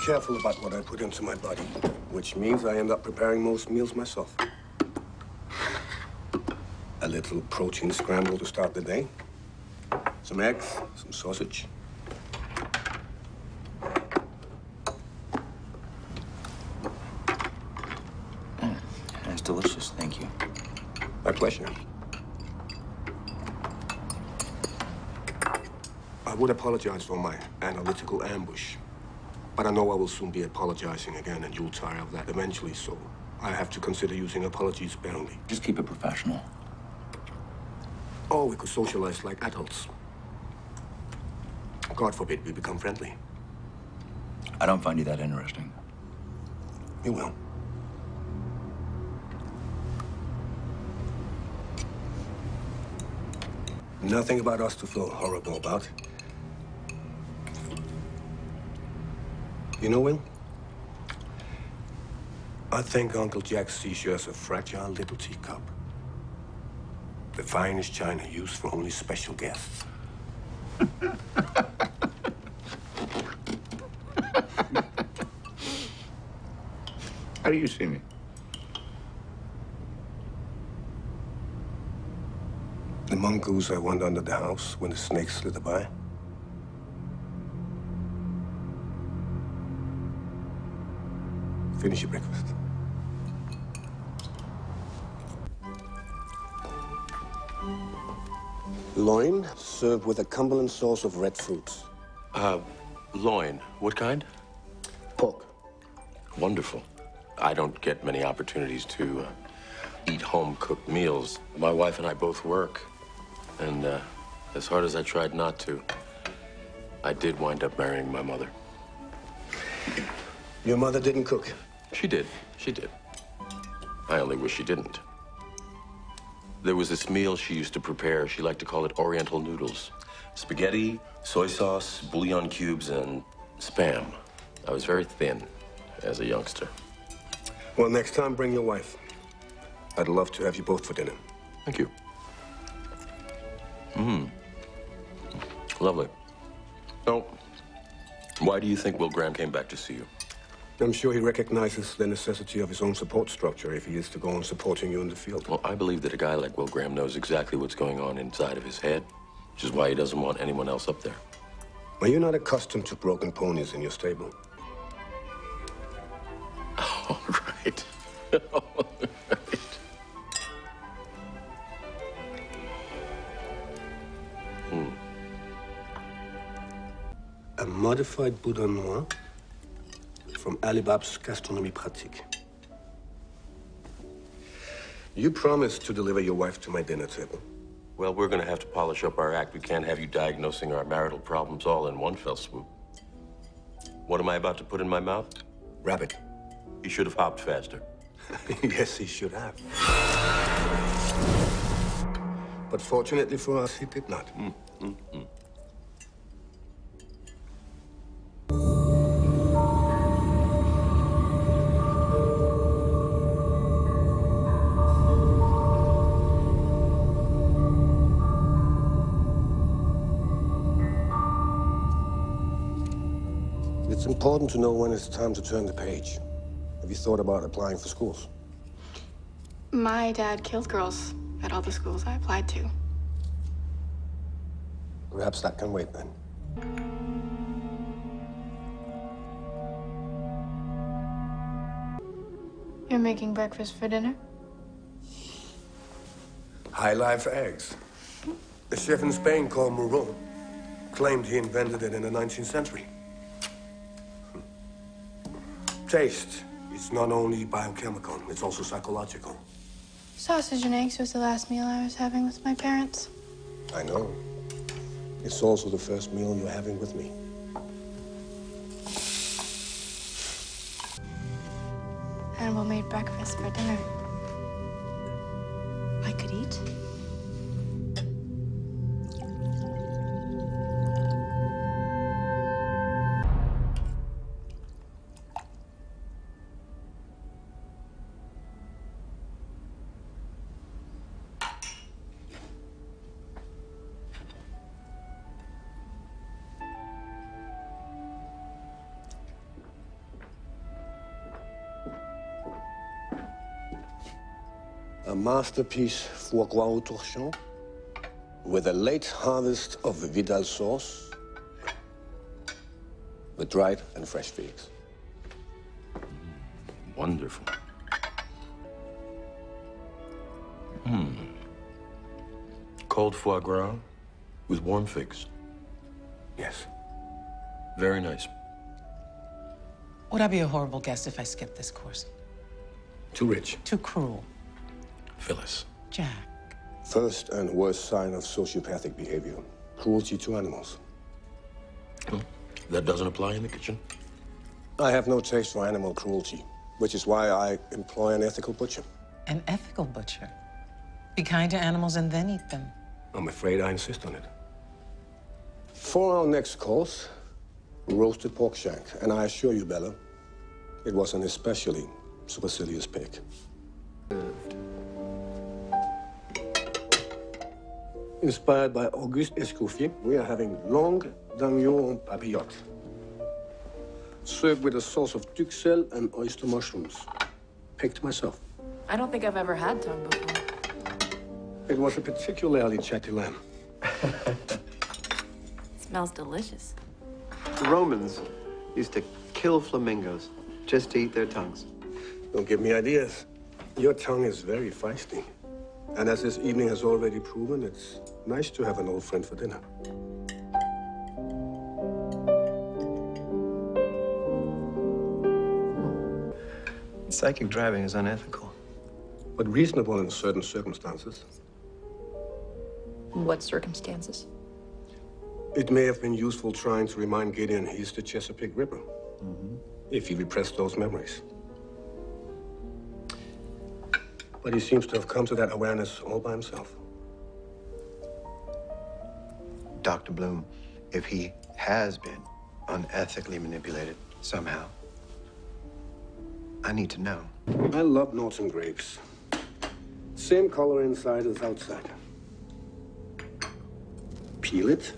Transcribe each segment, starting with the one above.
careful about what I put into my body, which means I end up preparing most meals myself. A little protein scramble to start the day. Some eggs, some sausage. Mm, that's delicious, thank you. My pleasure. I would apologize for my analytical ambush. But I know I will soon be apologizing again, and you'll tire of that eventually, so I have to consider using apologies sparingly. Just keep it professional. Or we could socialize like adults. God forbid we become friendly. I don't find you that interesting. You will. Nothing about us to feel horrible about. You know, Will? I think Uncle Jack sees you as a fragile little teacup. The finest china used for only special guests. How do you see me? The mongoose I went under the house when the snake slid by. Finish your breakfast. Loin served with a Cumberland sauce of red fruits. Uh, loin. What kind? Pork. Wonderful. I don't get many opportunities to uh, eat home cooked meals. My wife and I both work. And uh, as hard as I tried not to, I did wind up marrying my mother. Your mother didn't cook? She did. She did. I only wish she didn't. There was this meal she used to prepare. She liked to call it Oriental noodles. Spaghetti, soy sauce, bouillon cubes, and spam. I was very thin as a youngster. Well, next time, bring your wife. I'd love to have you both for dinner. Thank you. Mmm. Lovely. So, why do you think Will Graham came back to see you? I'm sure he recognizes the necessity of his own support structure if he is to go on supporting you in the field. Well, I believe that a guy like Will Graham knows exactly what's going on inside of his head, which is why he doesn't want anyone else up there. Are you're not accustomed to broken ponies in your stable? All right. All right. Hmm. A modified Boudin Noir Ali-Bab's Gastronomie Pratique. You promised to deliver your wife to my dinner table. Well, we're going to have to polish up our act. We can't have you diagnosing our marital problems all in one fell swoop. What am I about to put in my mouth? Rabbit. He should have hopped faster. yes, he should have. But fortunately for us, he did not. Mm, mm, mm. Important to know when it's time to turn the page. Have you thought about applying for schools? My dad killed girls at all the schools I applied to. Perhaps that can wait then. You're making breakfast for dinner? High life eggs. A chef in Spain called Moreau claimed he invented it in the 19th century. Taste It's not only biochemical, it's also psychological. Sausage and eggs was the last meal I was having with my parents. I know. It's also the first meal you're having with me. Hannibal made breakfast for dinner. A masterpiece foie gras au torchon with a late harvest of Vidal sauce with dried and fresh figs. Wonderful. Hmm. Cold foie gras with warm figs. Yes. Very nice. Would I be a horrible guest if I skipped this course? Too rich. Too cruel. Phyllis. Jack. First and worst sign of sociopathic behavior cruelty to animals. That doesn't apply in the kitchen? I have no taste for animal cruelty, which is why I employ an ethical butcher. An ethical butcher. Be kind to animals and then eat them. I'm afraid I insist on it. For our next course, roasted pork shank. And I assure you, Bella, it was an especially supercilious pick. Inspired by Auguste Escoffier, we are having langue d'agneau en papillote. Served with a sauce of duxelles and oyster mushrooms. Picked myself. I don't think I've ever had tongue before. It was a particularly chatty lamb. smells delicious. The Romans used to kill flamingos just to eat their tongues. Don't give me ideas. Your tongue is very feisty. And as this evening has already proven, it's nice to have an old friend for dinner. Psychic driving is unethical. But reasonable in certain circumstances. What circumstances? It may have been useful trying to remind Gideon he's the Chesapeake Ripper. Mm-hmm. If he repressed those memories. But he seems to have come to that awareness all by himself. Dr. Bloom, if he has been unethically manipulated somehow, I need to know. I love Norton grapes. Same color inside as outside. Peel it.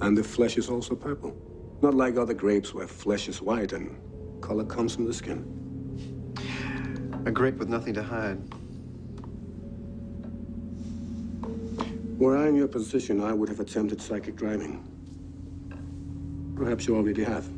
And the flesh is also purple. Not like other grapes where flesh is white and color comes from the skin. A grape with nothing to hide. Were I in your position, I would have attempted psychic driving. Perhaps you already have.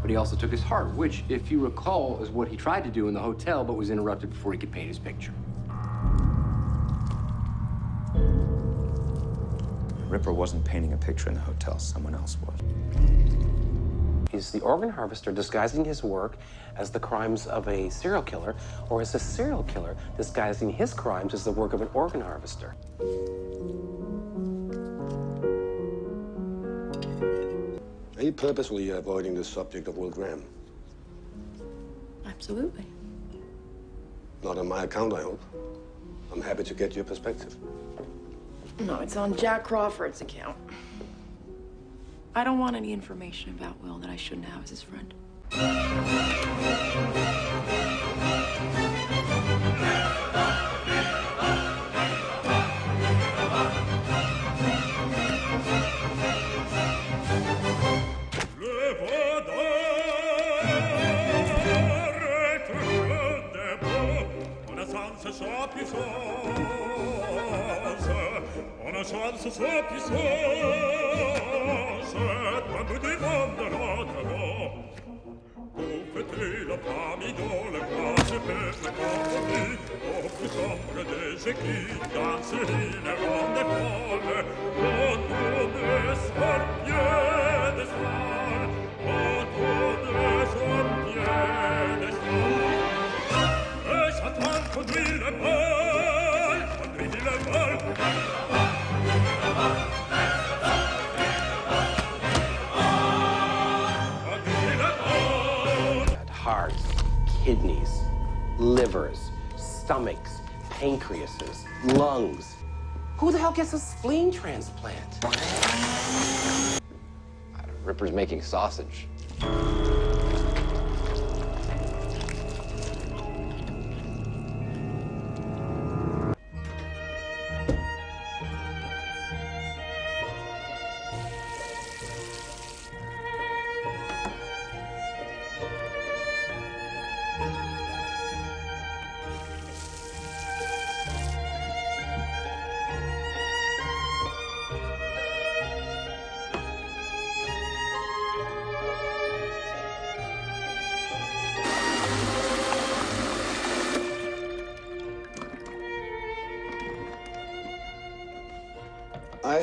But he also took his heart, which, if you recall, is what he tried to do in the hotel, but was interrupted before he could paint his picture. Ripper wasn't painting a picture in the hotel, someone else was. He's the organ harvester disguising his work as the crimes of a serial killer, or as a serial killer disguising his crimes as the work of an organ harvester. Are you purposely avoiding the subject of Will Graham? Absolutely. Not on my account, I hope. I'm happy to get your perspective. No, it's on Jack Crawford's account. I don't want any information about Will that I shouldn't have as his friend. chance soit qui soit, cette femme devant de l'autre Confettez la famille dans la classe et faites la compagnie, au plus sombre des équipes, dansez une ronde folle, autour des sorbiers des stars, autour des sorbiers des stars. Et Satan conduit le bal, conduit le bal, livers, stomachs, pancreases, lungs. Who the hell gets a spleen transplant? Ripper's making sausage.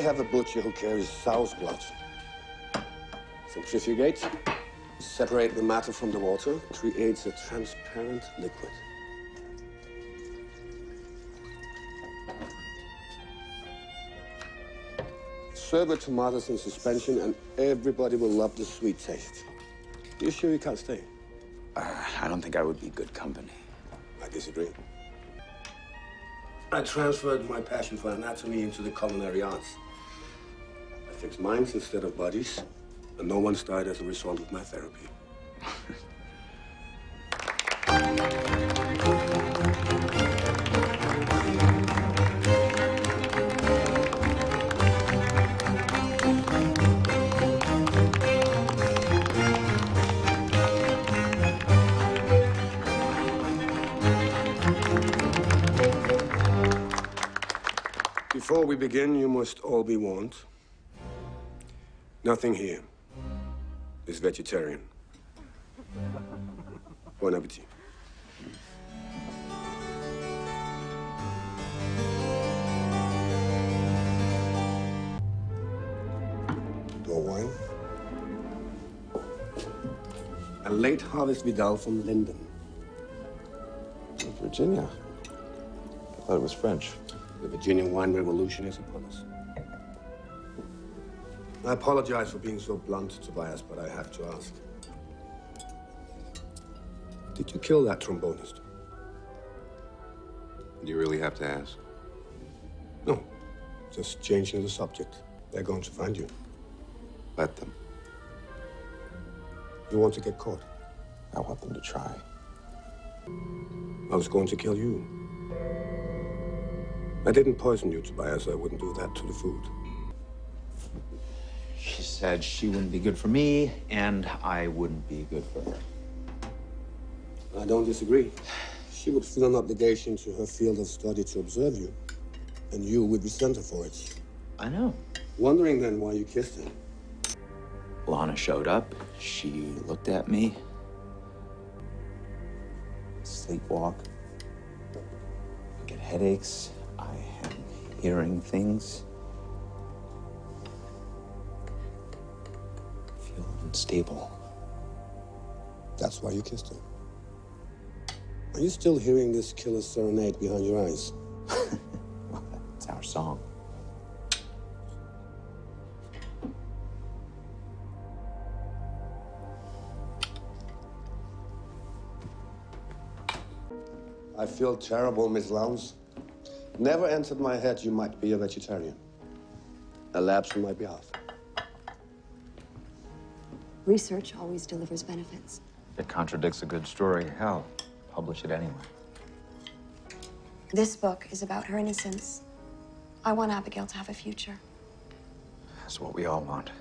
Have a butcher who carries sow's blood. Centrifugate, separate the matter from the water, creates a transparent liquid. Serve with tomatoes in suspension, and everybody will love the sweet taste. You sure you can't stay? Uh, I don't think I would be good company. I disagree. I transferred my passion for anatomy into the culinary arts. I fix minds instead of bodies, and no one's died as a result of my therapy. Before we begin, you must all be warned. Nothing here is vegetarian. Bon appetit. More wine. A late harvest Vidal from Linden. Virginia. I thought it was French. The Virginian wine revolution is upon us. I apologize for being so blunt, Tobias, but I have to ask. Did you kill that trombonist? Do you really have to ask? No. Just changing the subject. They're going to find you. Let them. You want to get caught? I want them to try. I was going to kill you. I didn't poison you, Tobias. I wouldn't do that to the food. She said she wouldn't be good for me, and I wouldn't be good for her. I don't disagree. She would feel an obligation to her field of study to observe you, and you would resent her for it. I know. Wondering then why you kissed her. Lana showed up. She looked at me. Sleepwalk. I get headaches. I am hearing things. Feel unstable. That's why you kissed her. Are you still hearing this killer serenade behind your eyes? It's our song. I feel terrible, Miss Lounds. Never entered my head you might be a vegetarian. A lapse on my behalf. Research always delivers benefits. It contradicts a good story. Hell, publish it anyway. This book is about her innocence. I want Abigail to have a future. That's what we all want.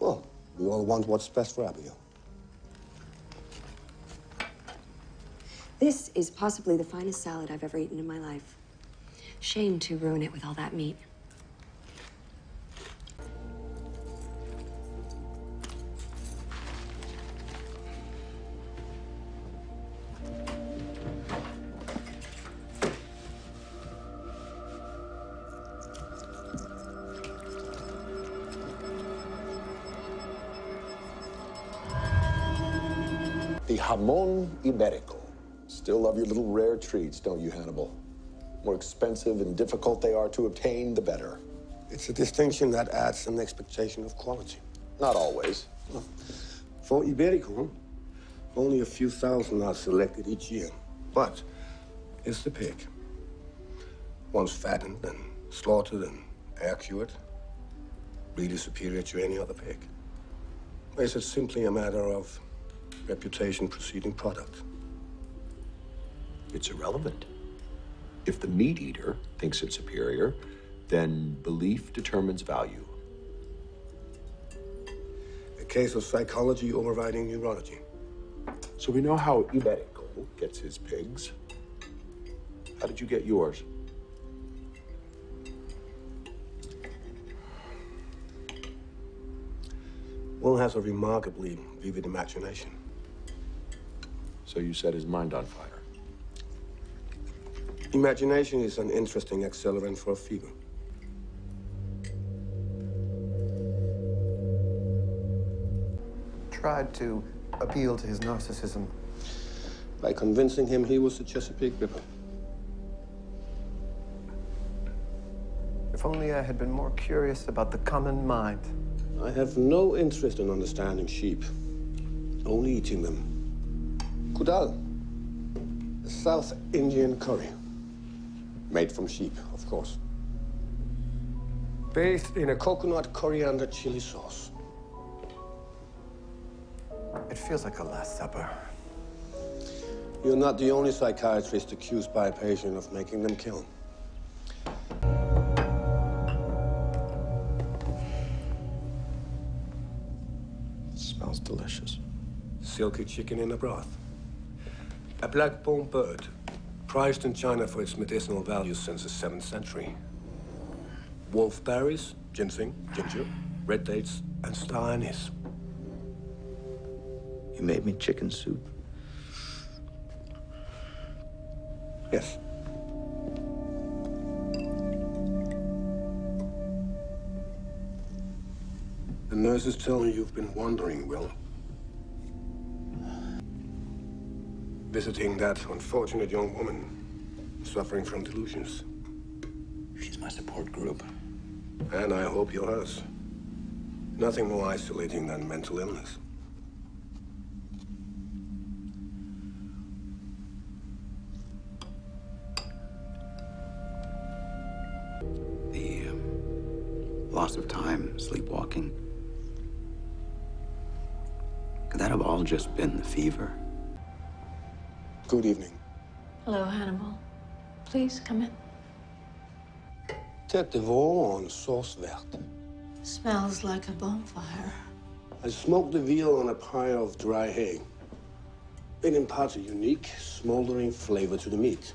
Well, we all want what's best for Abigail. This is possibly the finest salad I've ever eaten in my life. Shame to ruin it with all that meat. Jamon iberico. Still love your little rare treats, don't you, Hannibal? More expensive and difficult they are to obtain, the better. It's a distinction that adds an expectation of quality. Not always. For Iberico, only a few thousand are selected each year. But it's the pig. Once fattened and slaughtered and air cured, really superior to any other pig. Is it simply a matter of reputation preceding product? It's irrelevant. If the meat eater thinks it's superior, then belief determines value. A case of psychology overriding neurology. So we know how Iberico gets his pigs. How did you get yours? Will has a remarkably vivid imagination. So you set his mind on fire. Imagination is an interesting accelerant for a fever. Tried to appeal to his narcissism by convincing him he was the Chesapeake Ripper. If only I had been more curious about the common mind. I have no interest in understanding sheep, only eating them. Kudal, a South Indian curry. Made from sheep, of course. Bathed in a coconut coriander chili sauce. It feels like a Last Supper. You're not the only psychiatrist accused by a patient of making them kill. smells delicious. Silky chicken in a broth. A black bone bird, prized in China for its medicinal value since the 7th century. Wolfberries, ginseng, ginger, red dates, and star anise. You made me chicken soup. Yes. The nurses tell me you've been wandering, Will. Visiting that unfortunate young woman suffering from delusions. She's my support group. And I hope you're hers. Nothing more isolating than mental illness. The um, loss of time, sleepwalking. Could that have all just been the fever? Good evening. Hello, Hannibal. Please come in. Tête de veau en sauce verte. Smells like a bonfire. I smoked the veal on a pile of dry hay. It imparts a unique, smoldering flavor to the meat.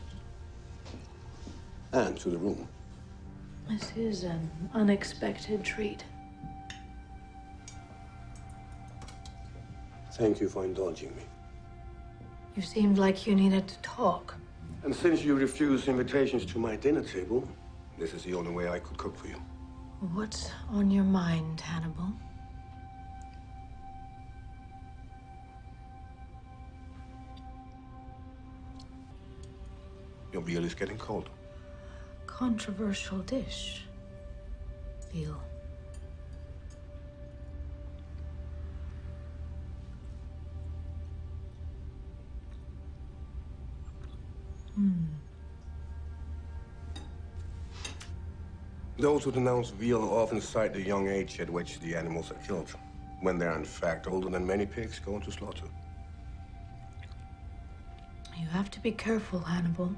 And to the room. This is an unexpected treat. Thank you for indulging me. You seemed like you needed to talk. And since you refuse invitations to my dinner table, this is the only way I could cook for you. What's on your mind, Hannibal? Your veal is getting cold. Controversial dish. Veal. Those who denounce veal often cite the young age at which the animals are killed, when they are in fact older than many pigs going to slaughter. You have to be careful, Hannibal.